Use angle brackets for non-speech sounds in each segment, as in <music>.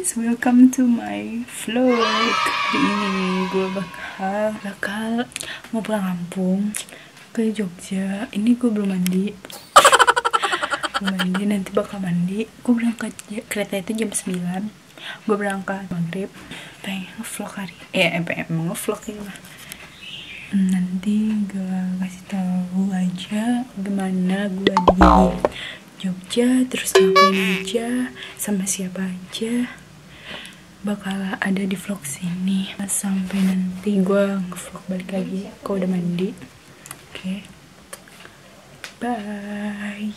guys, welcome to my vlog. Hari ini gue bakal, bakal mau pulang kampung ke Jogja. Ini gue belum mandi. Belum mandi, nanti bakal mandi. Gue berangkat kereta itu jam 9 Gue berangkat maghrib. Pengen ngevlog hari Eh, pengen ngevlog ini mah. Nanti gue kasih tahu aja gimana gue di Jogja terus ngapain aja sama siapa aja bakal ada di vlog sini. Sampai nanti gue ngevlog balik lagi kau udah mandi. Oke. Okay. bye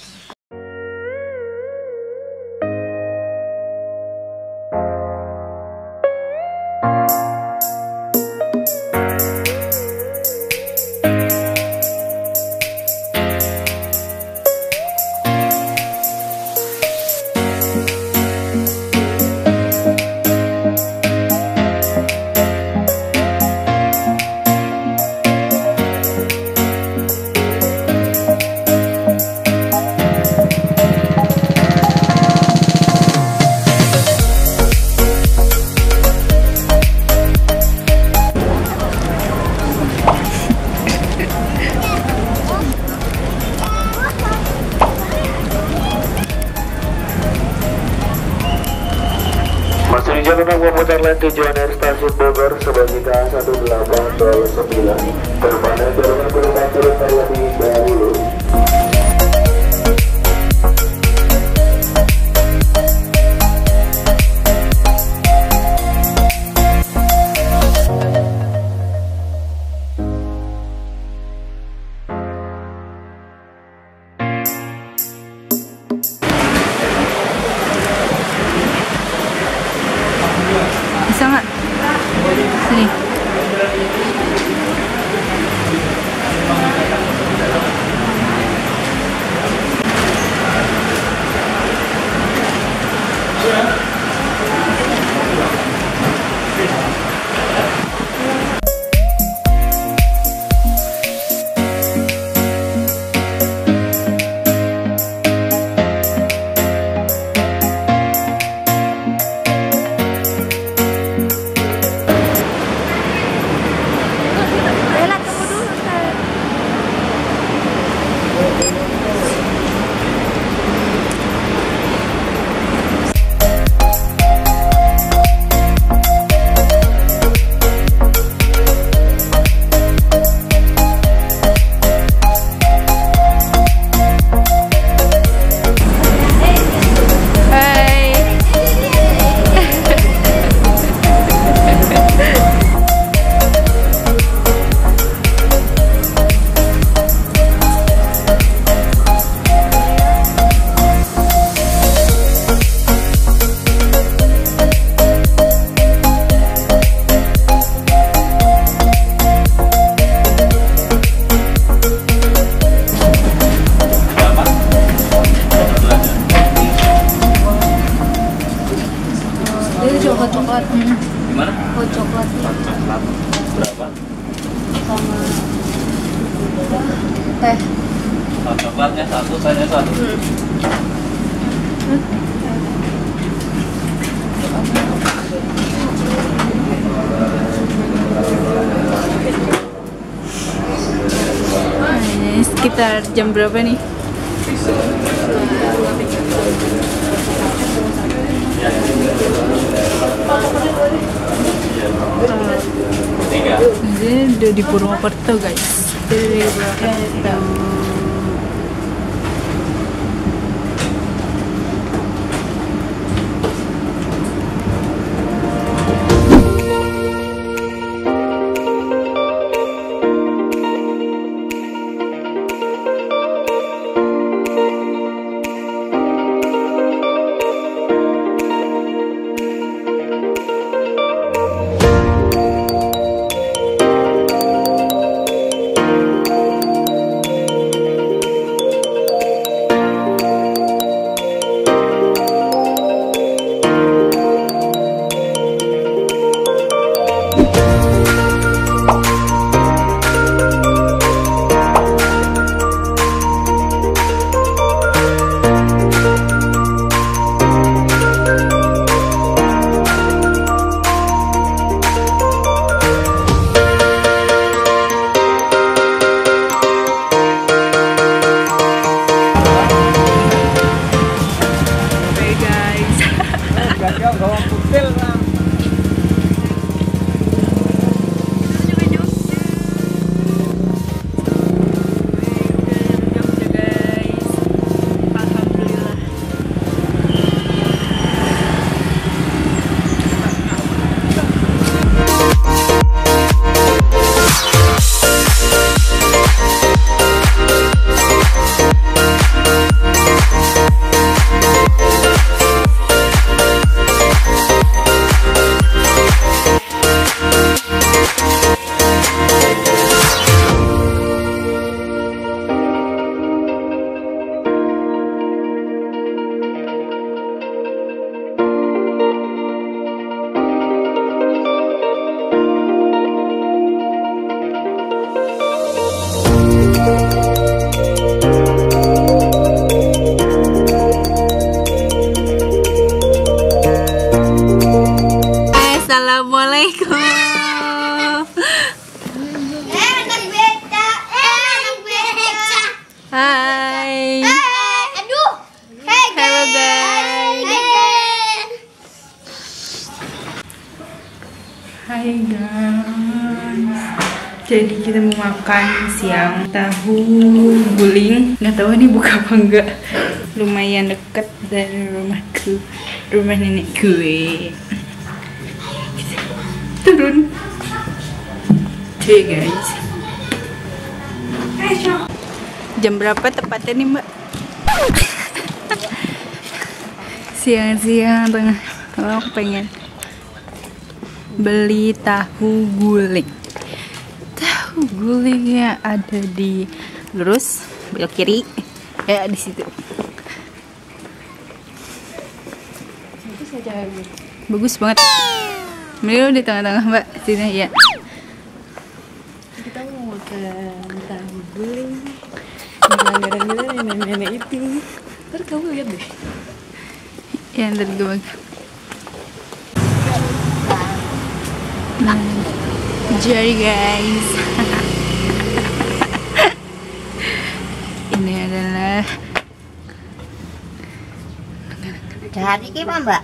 coklat coklat. Gimana? Oh coklat Berapa? sama teh. Oh, coklatnya satu, saya satu. Nah, ini sekitar jam berapa nih? Ini udah di Purwokerto guys. Purwokerto. Makan siang tahu guling. Nggak tahu ini buka apa enggak. Lumayan dekat dari rumahku, rumah nenek gue. Turun. Oke guys. Jam berapa tepatnya nih mbak? Siang-siang tengah. Oh, aku pengen beli tahu guling. Gulingnya ada di lurus belok kiri. Ya di situ. Bagus banget. Beliau di tengah-tengah mbak sini ya. Kita mau makan tahu guling. Jalan-jalan nenek-nenek itu. Ntar kamu lihat deh. Ya ntar gue. Nah, jadi guys, <laughs> ini adalah Dari gimana mbak?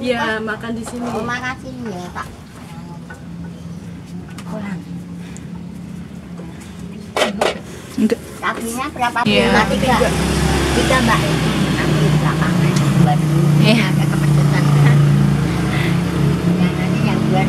ya makan di sini. Oh, makasih ya pak. Kurang. Enggak. Berapa? Iya. Tiga. Tiga. Mbak. Nanti di belakang. Dua dulu. Iya. Ada kepedesan. Yang nanti yang dua.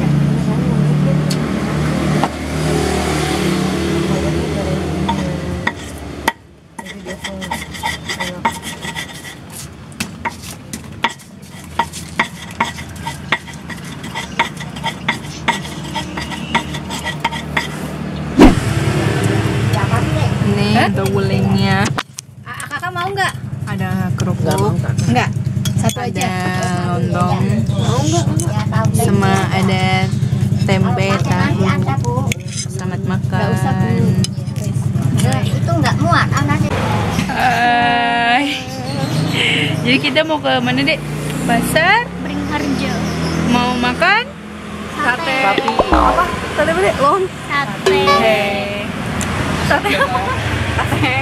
Ini ada gulingnya, Ah, Kakak mau nggak? ada kerupuk, Enggak. Satu ada lontong, Mau nggak? Ya, tahu. sama ada tempe Kalau pakai nasi tahu. ada bu. Selamat makan. Nggak usah, Bu. Nah, itu nggak muat. Ah, nasi. Hai. Jadi kita mau ke mana dek? Pasar? Beringharjo. Mau makan? Sate. Apa? Sate apa deh? Lon. Sate. Sate apa? Sate.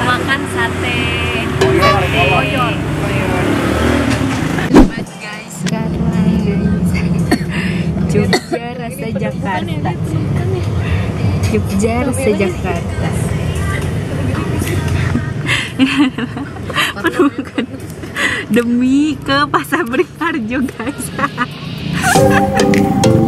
Makan sate. Sate. Selamat guys sekarang guys. Jogja rasa Jakarta. Jogja rasa Jakarta. Penuh <laughs> demi ke Pasar Beringharjo guys. <laughs>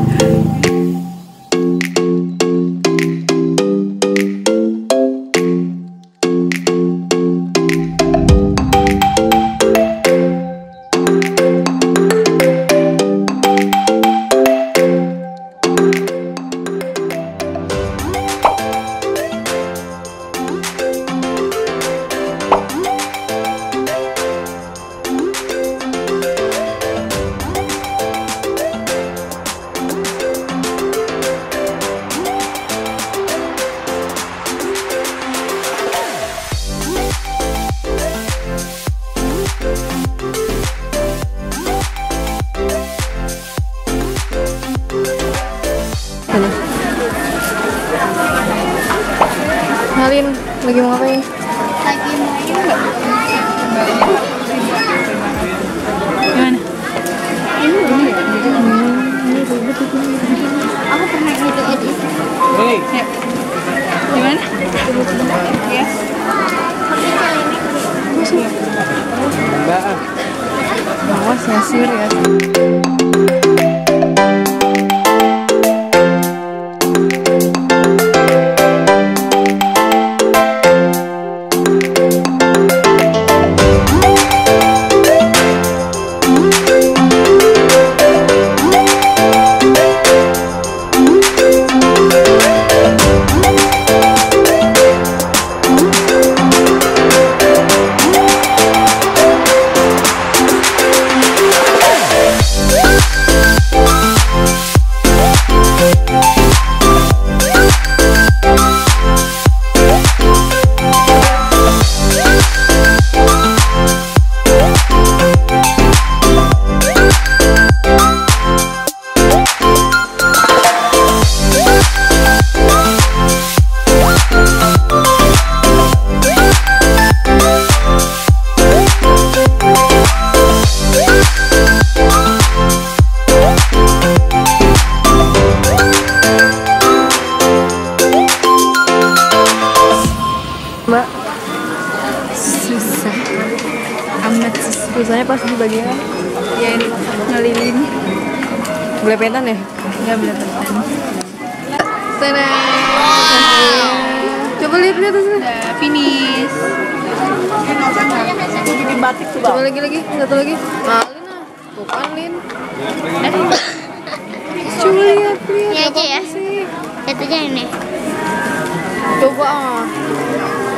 Suriye.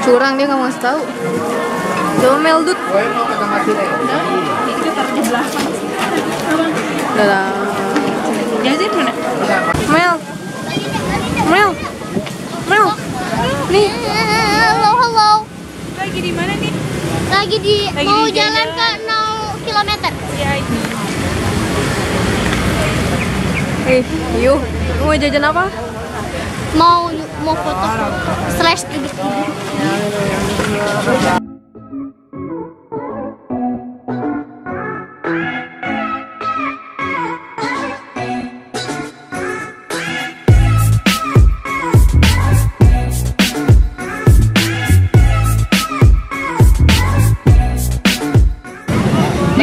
Curang dia nggak mau tahu. Coba Meldut. itu taruh di belakang Dadah. Jazir mana Mel. Mel. Mel. Nih. Halo, halo. lagi di mana nih Lagi di Lagi mau di jalan jalan. ke 0 km. ya ini Eh, yuk. Mau jajan apa? Mau mau foto slash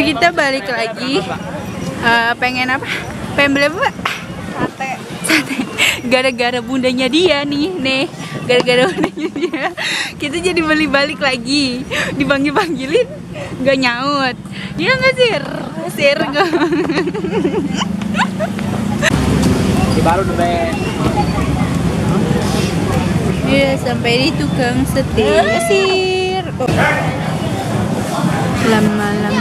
kita balik lagi Eh, pengen apa? Pengen beli apa? Sate. Sate. Gara-gara bundanya dia nih, nih. Gara-gara bundanya dia. Kita jadi beli balik lagi. Dipanggil-panggilin nggak nyaut. Iya nggak sir? Sir. Di baru best. Iya sampai di tukang setir sir. Oh. Lama-lama.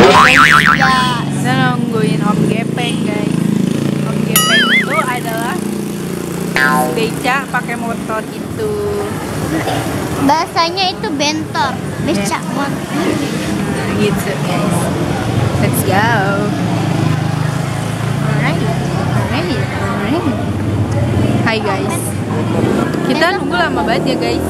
Ya? Kita nungguin Om Gepeng guys. Om Gepeng itu adalah beca pakai motor itu. Bahasanya itu bentor, becak motor. Nah, gitu guys. Let's go. Alright, alright, alright. Hai guys. Kita nunggu lama banget ya guys.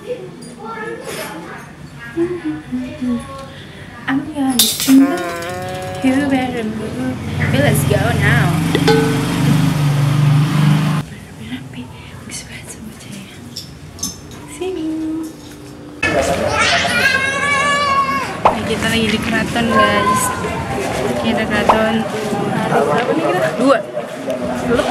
I'm move. You better move. Okay, let's go now. Kita lagi di keraton guys. Kita keraton hari berapa nih kita? Dua. Belum.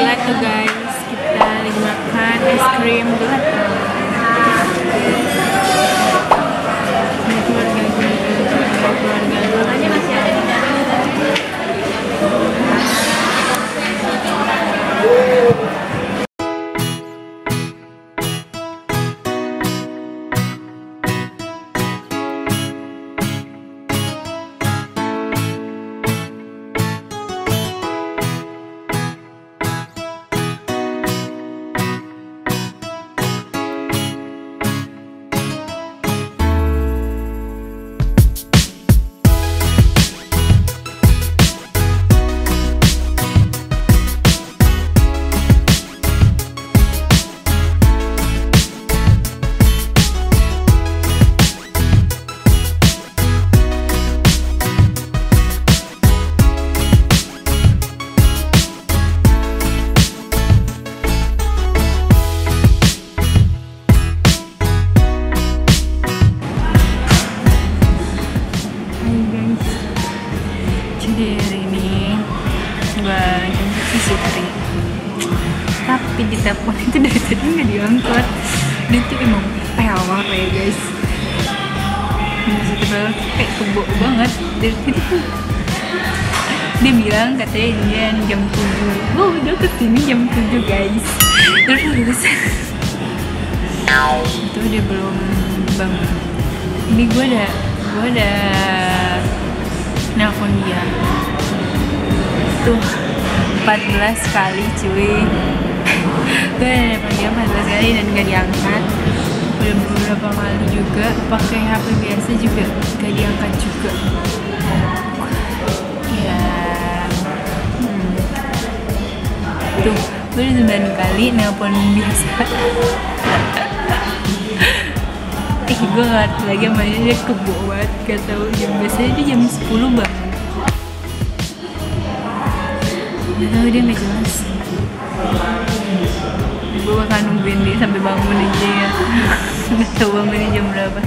Gelato guys. Kita lagi makan es krim gelato. Tuh 14 kali cuy. <laughs> Gue udah nelfon dia 14 kali dan gak diangkat. Udah beberapa kali juga pakai HP biasa juga gak diangkat juga. Ya hmm. tuh gue udah 9 kali nelpon biasa. <laughs> Eh gue ngerti lagi sama dia kebo banget gak tau jam biasanya dia jam 10 bangun gak tau dia gak jelas. Gue bakal nungguin dia sampai bangun aja ya. <laughs> Gak tau bangunnya jam berapa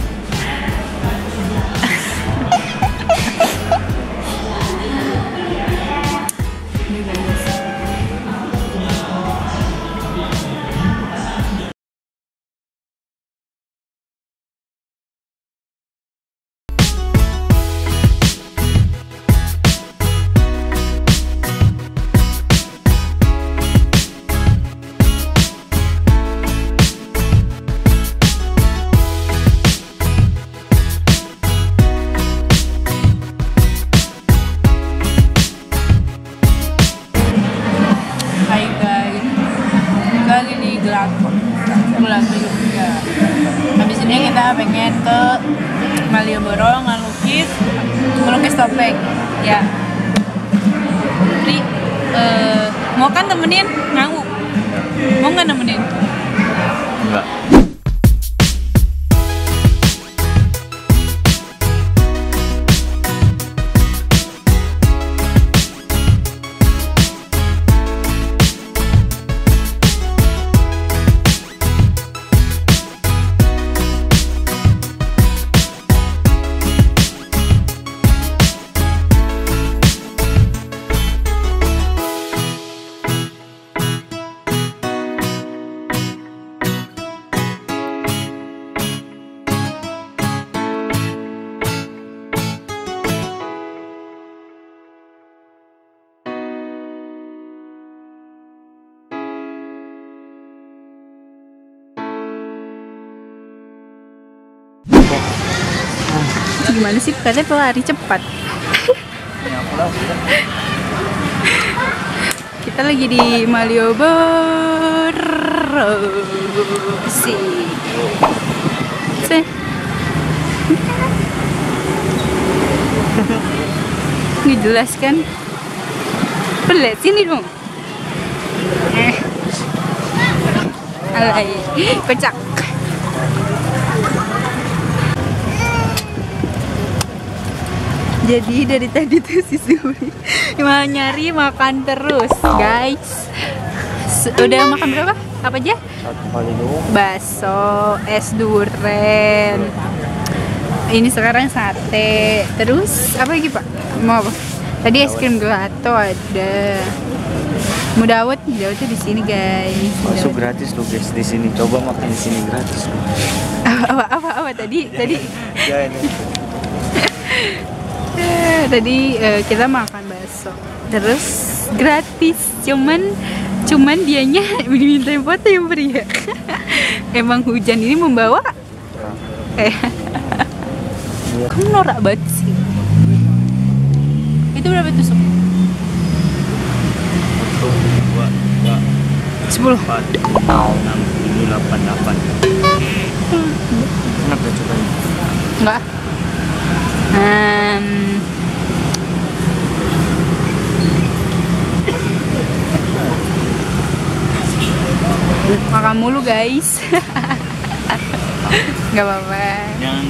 gimana sih? Katanya pelari cepat. Kita lagi di Malioboro. Sih. Se- nggak jelas kan? Pelet sini dong. Eh. Alay. Kocak jadi dari tadi tuh si Suri mau nyari makan terus guys. Udah makan berapa? Apa aja? Satu kali bakso es durian. Ini sekarang sate. Terus apa lagi pak? Mau apa? Tadi es krim gelato ada. Mau dawet? Dawetnya di sini guys. Masuk gratis loh guys. Di sini. Coba makan di sini gratis loh. apa apa apa, apa tadi tadi. Ya. Eh, <laughs> tadi eh, kita makan bakso. Terus gratis. Cuman cuman dianya <laughs> diminta foto yang pria <laughs> emang hujan ini membawa? Eh. <laughs> Kamu norak banget sih. Itu berapa tusuk sepuluh. Enam, tujuh, delapan, delapan. Enak ya coba enggak um, makan mulu guys. <laughs> Nggak apa-apa. Jangan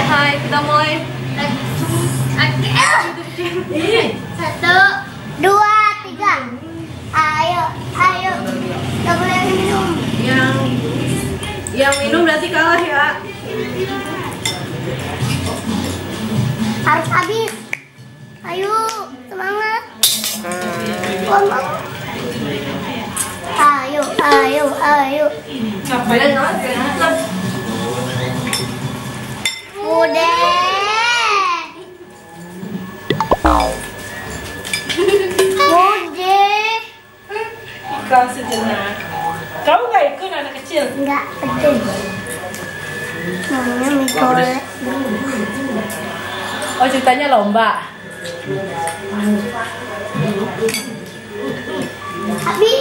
hai, kita mulai. Satu, dua, tiga. Ayo, ayo. Gak boleh minum. Yang yang minum berarti kalah ya. Harus habis. Ayo, semangat. Ayo, ayo, ayo. Bude. Bude. Kau sejenak. Kamu nggak ikut anak kecil? Enggak betul. Namanya goreng. Oh ceritanya lomba. Abi,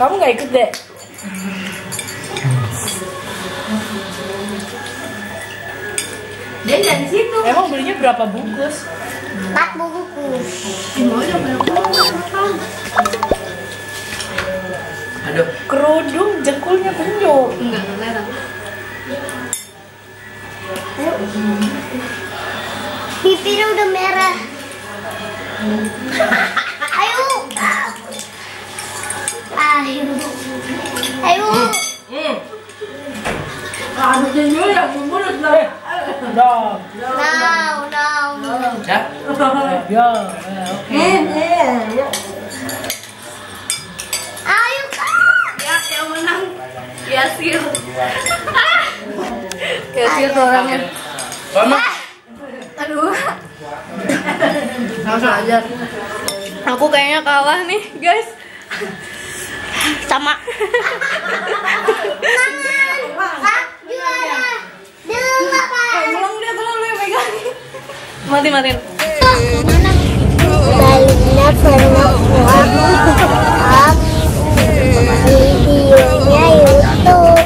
Kamu nggak ikut deh? Dia dari situ. Emang belinya berapa bungkus? empat bungkus. Aduh, Kerudung jengkulnya penyuk. Enggak kelihatan. Bibirnya udah merah. Ayo. Ayo. Ayo. Ada jenuh yang mulut lah. Eh, Dong. Now, now. ya. Ya, oke. Ayo kak. Ya, yang menang Yasir. Yasir tuh orangnya. Mama, Aduh. Langsung aja. Aku kayaknya kalah nih, guys. Sama. Tangan. Kak, juara. Dua Ulang dia kalau lu yang pegang. Mati matiin. Pernah videonya YouTube.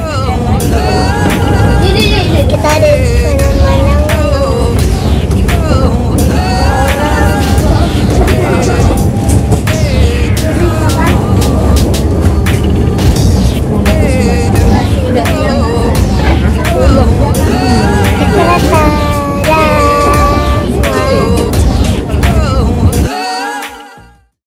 Kita ada